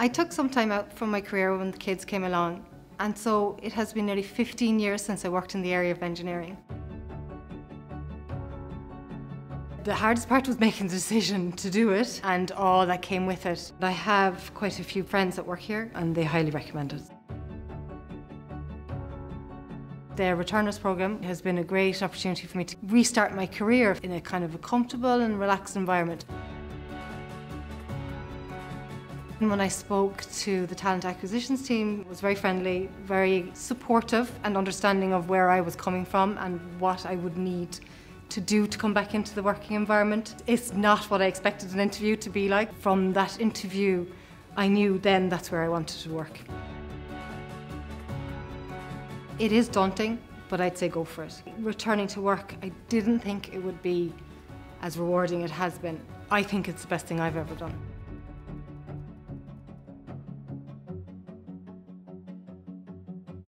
I took some time out from my career when the kids came along, and so it has been nearly 15 years since I worked in the area of engineering. The hardest part was making the decision to do it and all that came with it. I have quite a few friends that work here and they highly recommend it. The Returners programme has been a great opportunity for me to restart my career in a kind of a comfortable and relaxed environment. And when I spoke to the talent acquisitions team, it was very friendly, very supportive and understanding of where I was coming from and what I would need to do to come back into the working environment. It's not what I expected an interview to be like. From that interview, I knew then that's where I wanted to work. It is daunting, but I'd say go for it. Returning to work, I didn't think it would be as rewarding it has been. I think it's the best thing I've ever done.